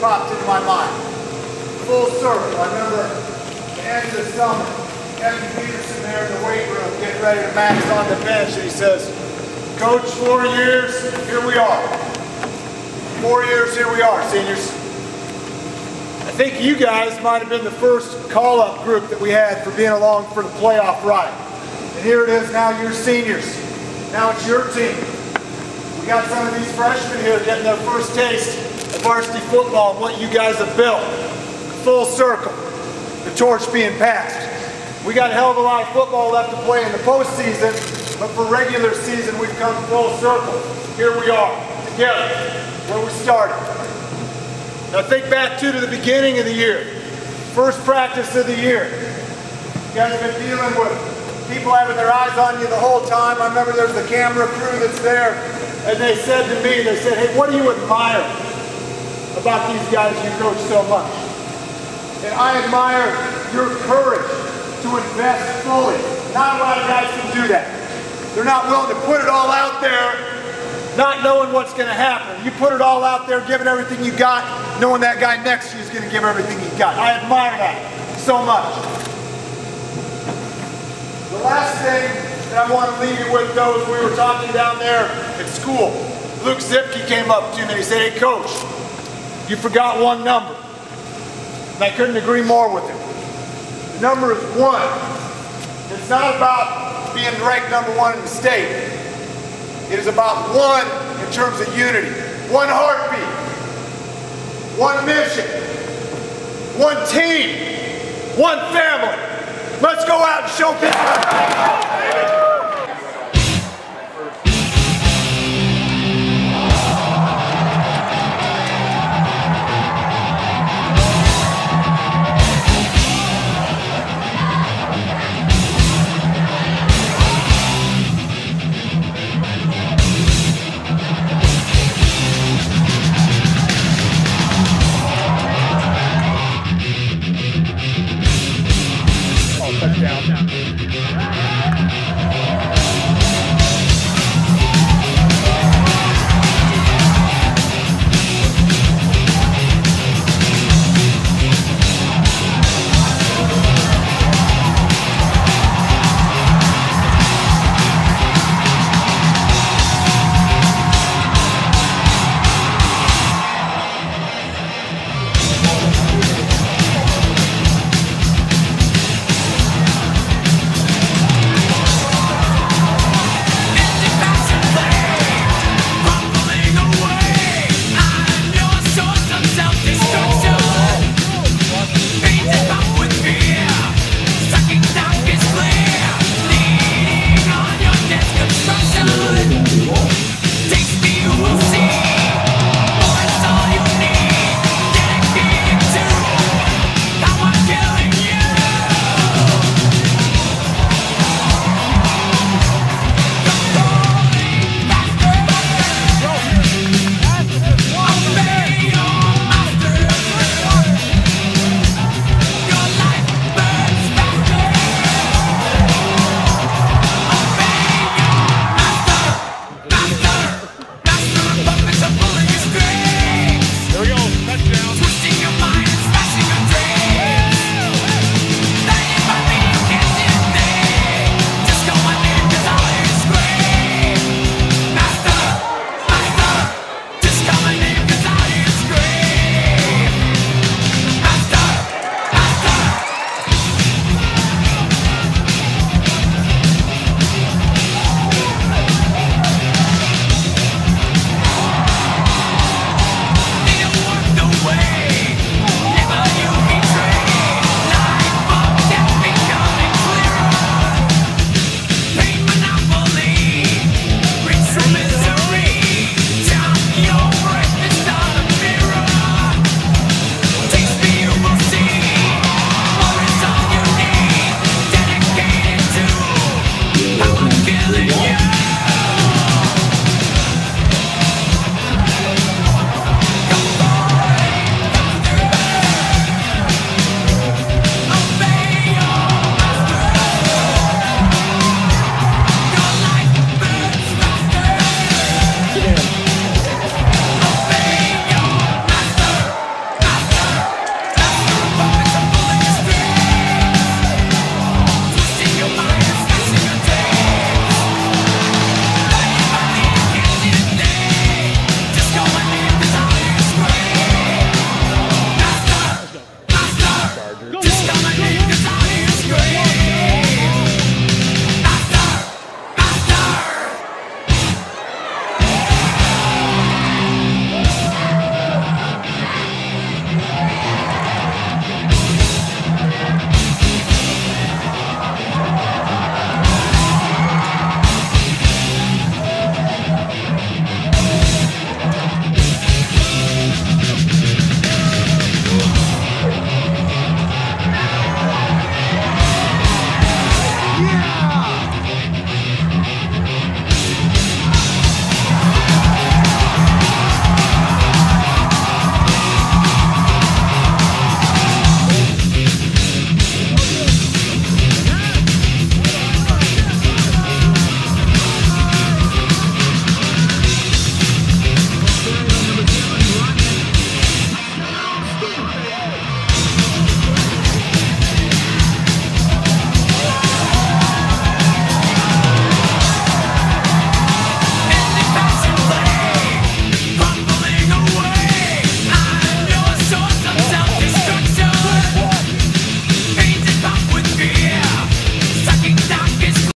dropped into my mind. Full circle. I remember the end of the summer, Kevin Peterson there in the weight room getting ready to max on the bench, and he says, Coach, four years, here we are. Four years, here we are, seniors. I think you guys might have been the first call-up group that we had for being along for the playoff ride. And here it is now, you're seniors. Now it's your team. We got some of these freshmen here getting their first taste of varsity football and what you guys have built. Full circle. The torch being passed. We got a hell of a lot of football left to play in the postseason, but for regular season, we've come full circle. Here we are, together, where we started. Now think back to, to the beginning of the year. First practice of the year. You guys have been dealing with people having their eyes on you the whole time. I remember there's the camera crew that's there and they said to me, they said, hey, what do you admire about these guys you coach so much? And I admire your courage to invest fully. Not a lot of guys can do that. They're not willing to put it all out there, not knowing what's going to happen. You put it all out there, giving everything you got, knowing that guy next to you is going to give everything he got. I admire that so much. The last thing that I want to leave you with those we were talking down there at school. Luke Zipke came up to me and he said, hey coach, you forgot one number. And I couldn't agree more with him. The number is one. It's not about being ranked number one in the state. It is about one in terms of unity. One heartbeat. One mission. One team. One family. Let's go out and show people.